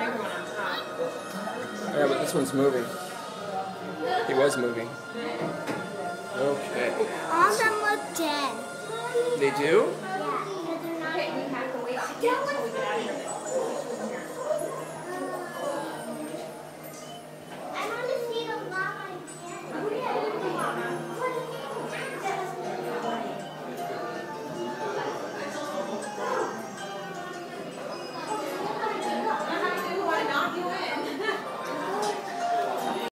big one on top. Yeah, but this one's moving. He was moving. Okay. All of them look dead. They do?